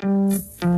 Mm-hmm.